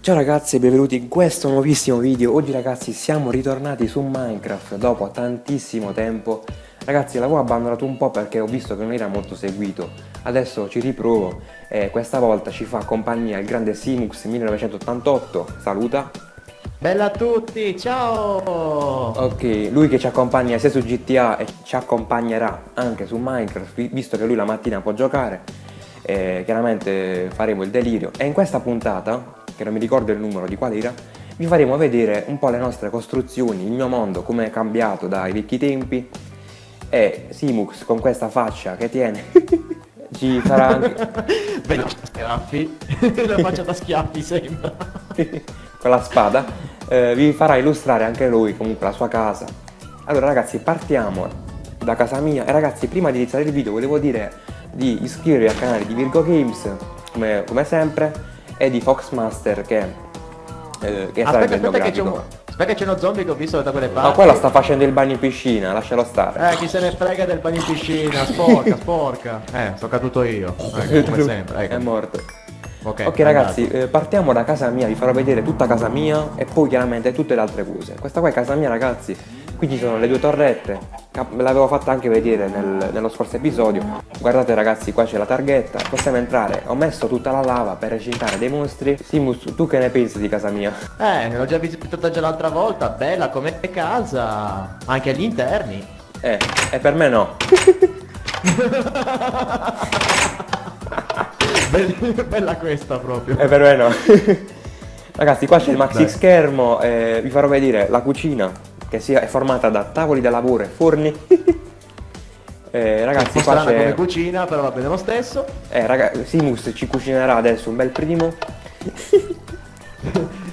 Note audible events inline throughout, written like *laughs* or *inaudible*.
Ciao ragazzi e benvenuti in questo nuovissimo video. Oggi ragazzi siamo ritornati su Minecraft dopo tantissimo tempo. Ragazzi l'avevo abbandonato un po' perché ho visto che non era molto seguito. Adesso ci riprovo e questa volta ci fa compagnia il grande Simux 1988. Saluta. Bella a tutti, ciao! Ok, lui che ci accompagna sia su GTA e ci accompagnerà anche su Minecraft, vi- visto che lui la mattina può giocare. E chiaramente faremo il delirio. E in questa puntata, che non mi ricordo il numero di quale era, vi faremo vedere un po' le nostre costruzioni, il mio mondo, come è cambiato dai vecchi tempi. E Simux con questa faccia che tiene *laughs* ci farà anche Bella schiaffi, *laughs* la faccia da schiaffi sembra. *laughs* con la spada, eh, vi farà illustrare anche lui comunque la sua casa. Allora ragazzi partiamo da casa mia e ragazzi prima di iniziare il video volevo dire di iscrivervi al canale di Virgo Games come, come sempre e di Foxmaster che, eh, che sarebbe Aspetta, mio aspetta che, c'è un, aspetta c'è uno zombie che ho visto da quelle parti. Ma quello sta facendo il bagno in piscina, lascialo stare. Eh, chi se ne frega del bagno in piscina, sporca, sporca. Eh, sono caduto io. Ecco, come *laughs* sempre, È ecco. morto. Ok, Ok ragazzi, eh, partiamo da casa mia, vi farò vedere tutta casa mia e poi chiaramente tutte le altre cose. Questa qua è casa mia ragazzi, qui ci sono le due torrette, l'avevo fatta anche vedere nel- nello scorso episodio. Guardate ragazzi, qua c'è la targhetta, possiamo entrare. Ho messo tutta la lava per recintare dei mostri. Simus, tu che ne pensi di casa mia? Eh, l'ho già visitata già l'altra volta, bella come casa, anche agli interni. Eh, e per me no. *laughs* Bella, questa proprio. E per me no. Ragazzi, qua c'è il maxi Dai. schermo, eh, vi farò vedere la cucina che sia, è formata da tavoli da lavoro e forni. *laughs* Eh, ragazzi, qua strana come c'è. cucina, però va bene lo stesso. Eh, raga, Simus ci cucinerà adesso un bel primo. *laughs*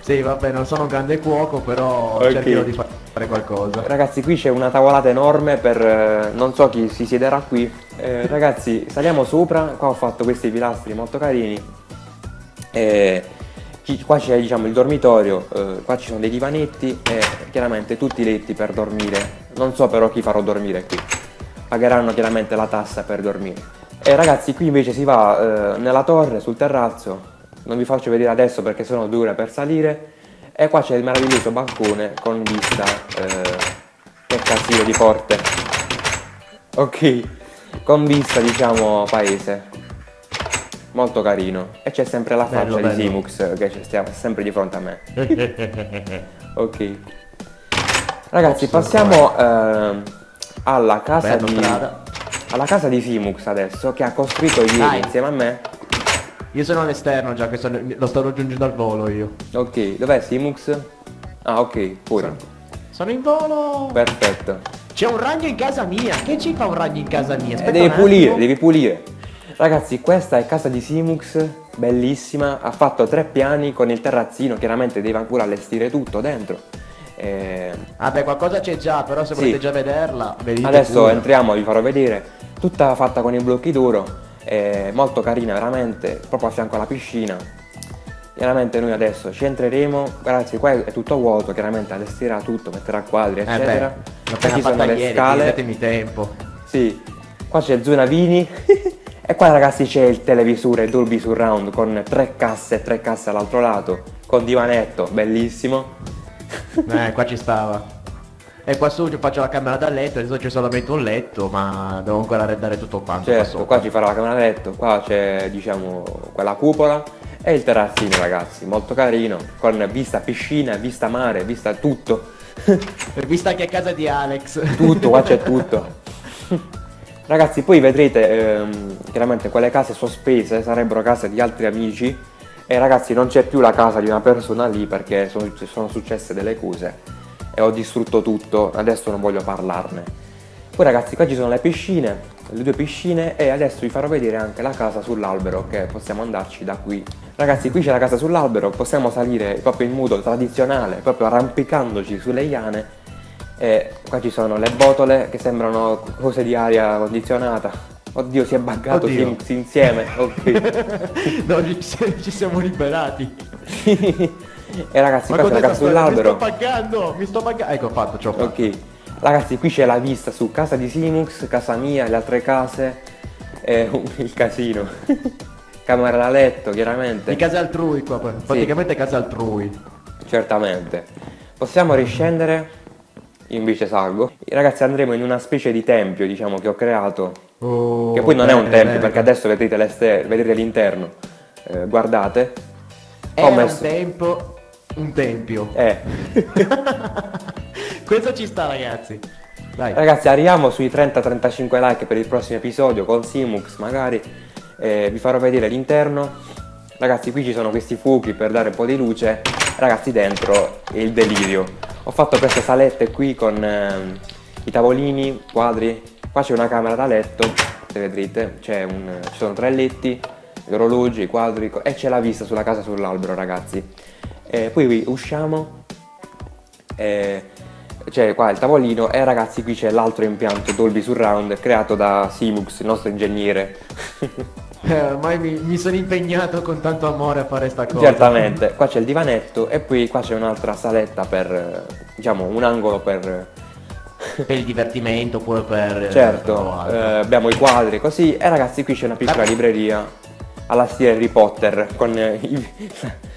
Sì, vabbè, non sono un grande cuoco, però Ok. cercherò di fare qualcosa. Ragazzi, qui c'è una tavolata enorme per. eh, non so chi si siederà qui. Eh, ragazzi, saliamo sopra. Qua ho fatto questi pilastri molto carini. Eh, qua c'è diciamo il dormitorio. eh, qua ci sono dei divanetti e chiaramente tutti i letti per dormire. Non so però chi farò dormire qui. Pagheranno chiaramente la tassa per dormire. E ragazzi, qui invece si va eh, nella torre, sul terrazzo. Non vi faccio vedere adesso perché sono dure per salire. E qua c'è il meraviglioso bancone con vista. eh, che casino di porte. Ok, con vista diciamo paese. Molto carino. E c'è sempre la faccia Bello, di bello. Simux che ci stia sempre di fronte a me. *laughs* Ok. Ragazzi, passiamo ehm, alla casa Bello, di. strada. Alla casa di Simux adesso, che ha costruito ieri Dai. insieme a me. Io sono all'esterno già, che sono- lo sto raggiungendo al volo io. Ok, dov'è Simux? Ah, ok, pure. Sono in volo! Perfetto. C'è un ragno in casa mia! Che ci fa un ragno in casa mia? Aspetta devi un attimo. pulire, devi pulire. Ragazzi, questa è casa di Simux, bellissima. Ha fatto tre piani con il terrazzino, chiaramente deve ancora allestire tutto dentro. Eh, Vabbè, qualcosa c'è già, però se Sì. volete già vederla, vedete adesso pure. entriamo, vi farò vedere. Tutta fatta con i blocchi d'oro, eh, molto carina veramente, proprio a fianco alla piscina. Chiaramente noi adesso ci entreremo, ragazzi qua è tutto vuoto, chiaramente allestirà tutto, metterà quadri Eh beh, eccetera. Qua appena ci sono le ieri, scale. datemi tempo. Sì, qua c'è Zona Vini *laughs* e qua ragazzi c'è il televisore Dolby Surround con tre casse e tre casse all'altro lato, con divanetto, bellissimo. Eh, qua ci stava. E qua su ci faccio la camera da letto, adesso c'è solamente un letto, ma devo ancora arredare tutto quanto. Certo, sopra. qua ci farà la camera da letto, qua c'è diciamo quella cupola e il terrazzino ragazzi, molto carino, con vista piscina, vista mare, vista tutto, Vista che è casa di Alex. tutto, qua c'è tutto. *laughs* Ragazzi, poi vedrete ehm, chiaramente quelle case sospese sarebbero case di altri amici e ragazzi non c'è più la casa di una persona lì perché sono, sono successe delle cose e ho distrutto tutto, adesso non voglio parlarne. Poi ragazzi qua ci sono le piscine, le due piscine e adesso vi farò vedere anche la casa sull'albero che possiamo andarci da qui. Ragazzi qui c'è la casa sull'albero, possiamo salire proprio in modo tradizionale, proprio arrampicandoci sulle liane e qua ci sono le botole che sembrano cose di aria condizionata. Oddio si è buggato Oddio. Simx insieme, ok. *laughs* no, ci, ci siamo liberati. *laughs* e ragazzi qua c'è la cos'è casa sta storia? Mi sto sull'albero. pagando, mi sto pagando. Ecco fatto, ciò fatto. Ok. Ragazzi, qui c'è la vista su casa di Simux, casa mia, le altre case, è un- *laughs* il casino. *laughs* Camera da letto, chiaramente. Di casa altrui qua, poi. praticamente casa altrui. Certamente. Possiamo riscendere? Invece salgo. Ragazzi, andremo in una specie di tempio, diciamo, che ho creato. Oh, che poi non è un bene, tempio, bene. perché adesso vedrete, l'ester- vedrete l'interno. Eh, guardate. Era messo- un tempo, un tempio. Eh, *laughs* Questo ci sta ragazzi. Dai. Ragazzi, arriviamo sui 30-35 like per il prossimo episodio con Simux, magari. Eh, vi farò vedere l'interno. Ragazzi, qui ci sono questi fuochi per dare un po' di luce. Ragazzi, dentro è il delirio. Ho fatto queste salette qui con ehm, i tavolini, quadri. Qua c'è una camera da letto, se vedrete. C'è un- ci sono tre letti, gli orologi, i quadri e c'è la vista sulla casa sull'albero, ragazzi. Eh, poi usciamo eh, c'è qua il tavolino e ragazzi qui c'è l'altro impianto Dolby Surround creato da Simux, il nostro ingegnere. *laughs* Eh, ormai mi, mi sono impegnato con tanto amore a fare sta cosa. Certamente, qua c'è il divanetto e poi qua c'è un'altra saletta per, eh, diciamo, un angolo per... Per il divertimento oppure per... per Certo, altro. eh, abbiamo i quadri così e ragazzi qui c'è una piccola libreria alla stile Harry Potter con eh, i-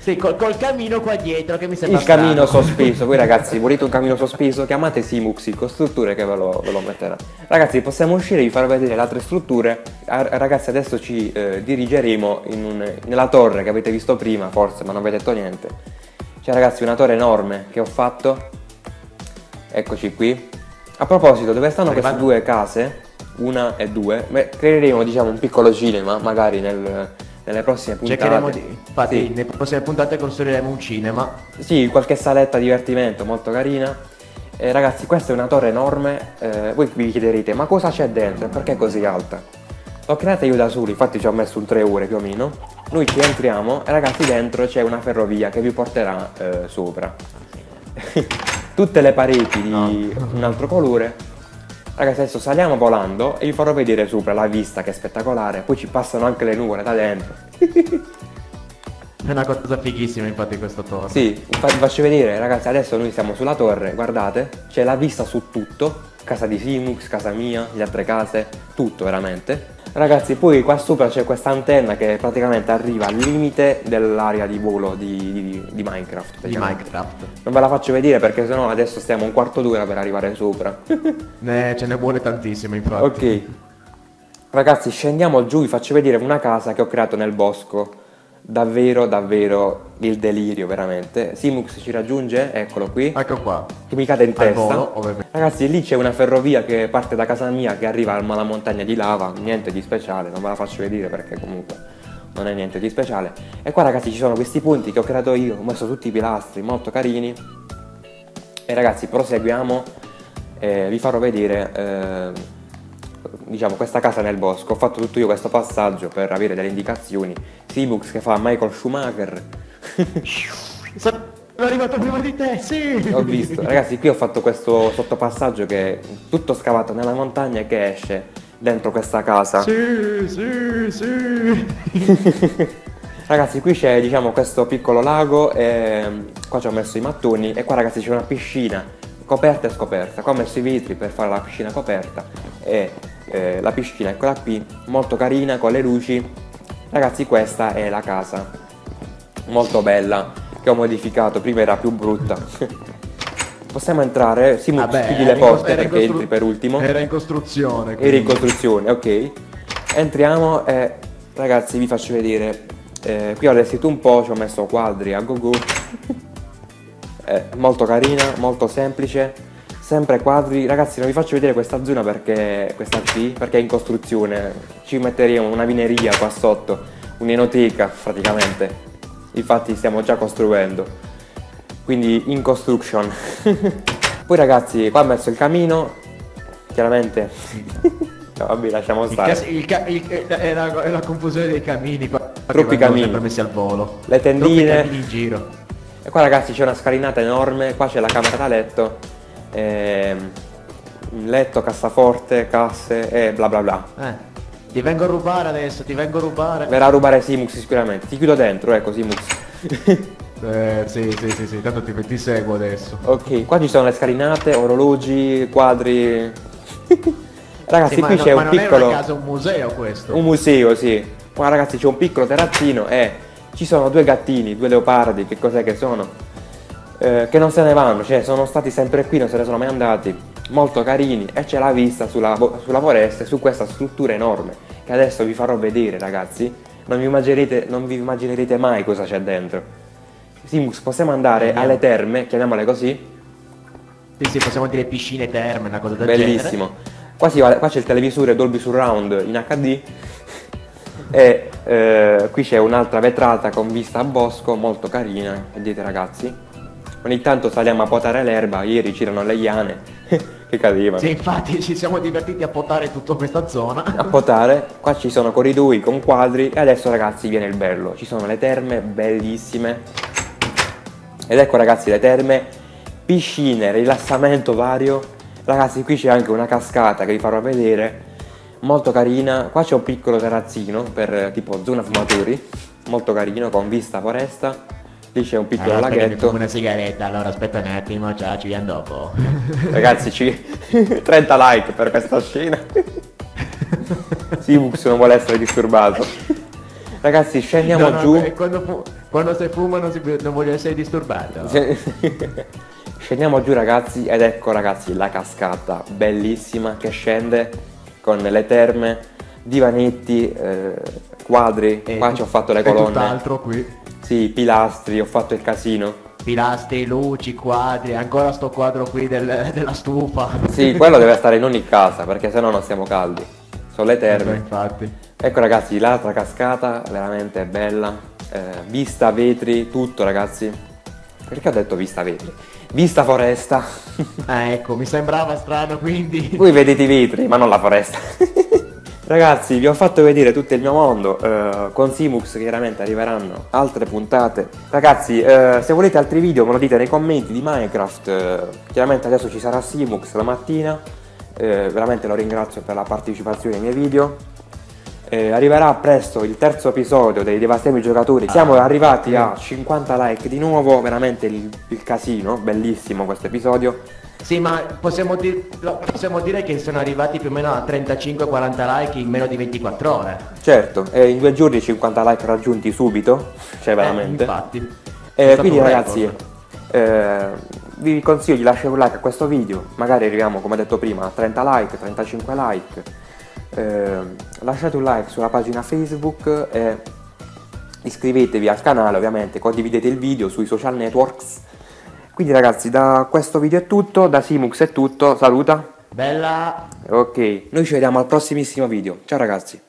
Sì, col, col camino qua dietro che mi sembra il camino strano. sospeso. Voi ragazzi *laughs* volete un camino sospeso? Chiamate Simux, il costruttore che ve lo, ve lo metterà. Ragazzi possiamo uscire e vi farò vedere le altre strutture. Ragazzi adesso ci eh, dirigeremo in un- nella torre che avete visto prima forse ma non vi ho detto niente. C'è ragazzi una torre enorme che ho fatto. Eccoci qui. A proposito dove stanno queste Arrivando. due case? Una e due. Beh, creeremo diciamo un piccolo cinema magari nel- nelle prossime puntate. Cercheremo di... Infatti, Sì. nelle prossime puntate costruiremo un cinema. Sì, qualche saletta divertimento molto carina. Eh, ragazzi, questa è una torre enorme. eh, voi vi chiederete, ma cosa c'è dentro e perché è così alta? L'ho creata io da solo, infatti ci ho messo un 3 ore più o meno. Noi ci entriamo e ragazzi dentro c'è una ferrovia che vi porterà eh, sopra. *laughs* Tutte le pareti di un altro colore. Ragazzi, adesso saliamo volando e vi farò vedere sopra la vista che è spettacolare. Poi ci passano anche le nuvole da dentro. *laughs* È una cosa fighissima infatti questo torre. Sì, fa- vi faccio vedere, ragazzi, adesso noi siamo sulla torre, guardate, c'è la vista su tutto, casa di Simux, casa mia, le altre case, tutto veramente. Ragazzi, poi qua sopra c'è questa antenna che praticamente arriva al limite dell'area di volo di, di- di Minecraft. Di praticamente. Minecraft. Non ve la faccio vedere perché sennò adesso stiamo un quarto d'ora per arrivare sopra. *laughs* Ne, ce ne vuole tantissimo infatti. ok. Ragazzi, scendiamo giù, vi faccio vedere una casa che ho creato nel bosco. Davvero, davvero il delirio, veramente. Simux ci raggiunge, eccolo qui. Ecco qua. Che mi cade in testa. volo, ovviamente. Ragazzi, lì c'è una ferrovia che parte da casa mia che arriva alla montagna di lava, niente di speciale, non ve la faccio vedere perché comunque non è niente di speciale. E qua ragazzi ci sono questi punti che ho creato io, ho messo tutti i pilastri molto carini. E ragazzi, proseguiamo e vi farò vedere eh, diciamo questa casa nel bosco. Ho fatto tutto io questo passaggio per avere delle indicazioni. Simux che fa Michael Schumacher. *laughs* *laughs* Sono arrivato prima di te, sì! Ho visto, ragazzi, qui ho fatto questo sottopassaggio che è tutto scavato nella montagna e che esce dentro questa casa. Sì, sì, sì. *laughs* Ragazzi, qui c'è diciamo questo piccolo lago e mm, qua ci ho messo i mattoni e qua ragazzi c'è una piscina coperta e scoperta. Qua ho messo i vetri per fare la piscina coperta e eh, la piscina eccola qui, molto carina con le luci. Ragazzi, questa è la casa. Molto bella che ho modificato, prima era più brutta. *laughs* Possiamo entrare, Simux Vabbè, chiudi le porte perché costru- entri per ultimo. Era in costruzione. Era in quindi. costruzione, ok. Entriamo e ragazzi vi faccio vedere. Eh, qui ho allestito un po', ci ho messo quadri a go go. Eh, molto carina, molto semplice. Sempre quadri. Ragazzi non vi faccio vedere questa zona perché questa qui, perché è in costruzione. Ci metteremo una vineria qua sotto, un'enoteca praticamente. Infatti stiamo già costruendo. Quindi in construction. *laughs* Poi ragazzi, qua ho messo il camino. Chiaramente. *laughs* no, vabbè, lasciamo Il stare. cas- il ca- il- è, la, è la confusione dei camini. qua, Troppi camini. messi al volo. Le tendine. In giro. E qua ragazzi c'è una scalinata enorme, qua c'è la camera da letto, ehm, letto, cassaforte, casse e bla bla bla. Eh, ti vengo a rubare adesso, ti vengo a rubare. Verrà a rubare Simux sicuramente, ti chiudo dentro, ecco Simux. *laughs* Eh, sì, sì, sì, sì, tanto ti, ti seguo adesso. Ok, qua ci sono le scalinate, orologi, quadri. *laughs* ragazzi, Sì, ma qui c'è ma un non è piccolo. una casa un museo questo. Un museo, sì. Qua ragazzi c'è un piccolo terrazzino e ci sono due gattini, due leopardi, che cos'è che sono? Eh, che non se ne vanno, cioè sono stati sempre qui, non se ne sono mai andati, molto carini e c'è la vista sulla, sulla foresta e su questa struttura enorme che adesso vi farò vedere ragazzi, non vi immaginerete, non vi immaginerete mai cosa c'è dentro. Simux, possiamo andare Andiamo. alle terme, chiamiamole così, Sì, sì, possiamo dire piscine, terme, una cosa del genere. bellissimo. Qua, si va- qua c'è il televisore Dolby Surround in HD e eh, qui c'è un'altra vetrata con vista a bosco molto carina, vedete ragazzi. Ogni tanto saliamo a potare l'erba, ieri c'erano le iane che cadevano. Sì, infatti ci siamo divertiti a potare tutta questa zona. A potare, qua ci sono corridoi con quadri e adesso ragazzi viene il bello, ci sono le terme bellissime. Ed ecco ragazzi le terme, piscine, rilassamento vario. Ragazzi qui c'è anche una cascata che vi farò vedere, molto carina. Qua c'è un piccolo terrazzino per tipo zona fumatori, molto carino con vista foresta. Lì c'è un piccolo Allora, laghetto. una sigaretta, allora aspetta un attimo, ciao, ci vediamo dopo. *laughs* Ragazzi, ci... *laughs* 30 like per questa scena. *laughs* Sibux non vuole essere disturbato. Ragazzi, scendiamo No, no, giù. eh, Quando, fu- quando si fuma non, si- non voglio essere disturbato. Scendiamo giù ragazzi ed ecco ragazzi la cascata bellissima che scende con le terme, divanetti, eh, quadri, E qua tu- ci ho fatto le e colonne, tutt'altro qui. sì, pilastri, ho fatto il casino. Pilastri, luci, quadri, ancora sto quadro qui del- della stufa. Sì, quello deve stare in ogni casa perché sennò non stiamo caldi. Sono le Eh, terme. infatti. Ecco ragazzi, l'altra cascata veramente bella, eh, vista vetri, tutto ragazzi. Perché ho detto vista vetri? Vista foresta. Ah, ecco, mi sembrava strano quindi. Voi vedete i vetri, ma non la foresta. *laughs* Ragazzi, vi ho fatto vedere tutto il mio mondo. eh, con Simux chiaramente arriveranno altre puntate. Ragazzi, eh, se volete altri video me lo dite nei commenti di Minecraft. eh, chiaramente adesso ci sarà Simux la mattina. eh, veramente lo ringrazio per la partecipazione ai miei video. Eh, arriverà presto il terzo episodio dei Devastemi Giocatori. Siamo Ah, arrivati a 50 like di nuovo, veramente il, il casino, bellissimo questo episodio. Sì, ma possiamo, lo- possiamo dire che sono arrivati più o meno a 35-40 like in meno di 24 ore. Certo, e in due giorni 50 like raggiunti subito, cioè veramente. Eh, infatti. Eh, quindi ragazzi, eh, vi consiglio di lasciare un like a questo video, magari arriviamo come detto prima a 30 like, 35 like. Eh, lasciate un like sulla pagina Facebook e iscrivetevi al canale ovviamente, condividete il video sui social networks. Quindi ragazzi da questo video è tutto, da Simux è tutto, saluta. Bella. Ok, noi ci vediamo al prossimissimo video. Ciao ragazzi.